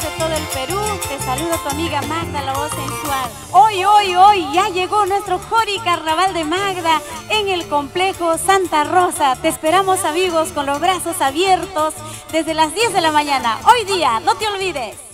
de todo el Perú. Te saluda tu amiga Magda, la voz sensual. Hoy, hoy, hoy ya llegó nuestro Jori Carnaval de Magda en el complejo Santa Rosa. Te esperamos amigos con los brazos abiertos desde las 10 de la mañana. Hoy día, no te olvides.